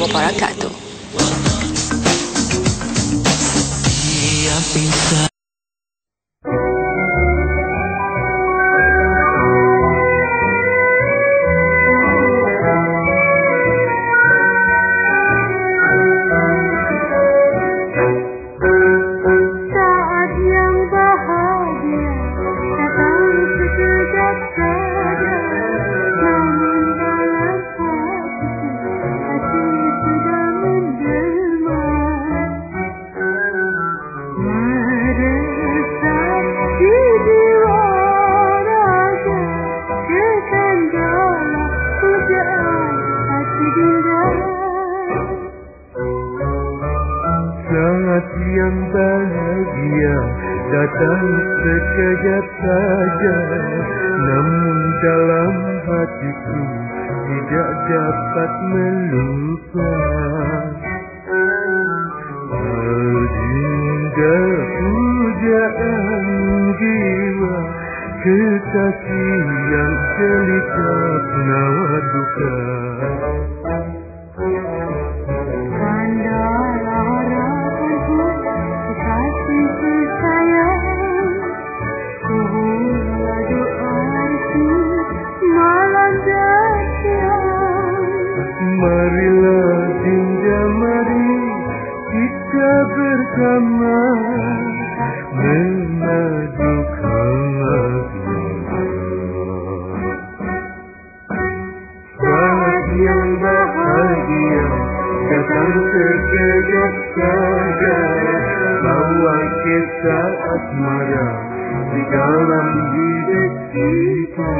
wabarakatuh. Saat yang bahagia datang sekejap saja. Namun dalam hatiku tidak dapat melupa Baginda pujaan jiwa Kekasih yang selikat Marilah dinda mari kita bersama memadukan Saat yang bahagia datang sekejap saja Bawa kisah asmara di dalam hidup kita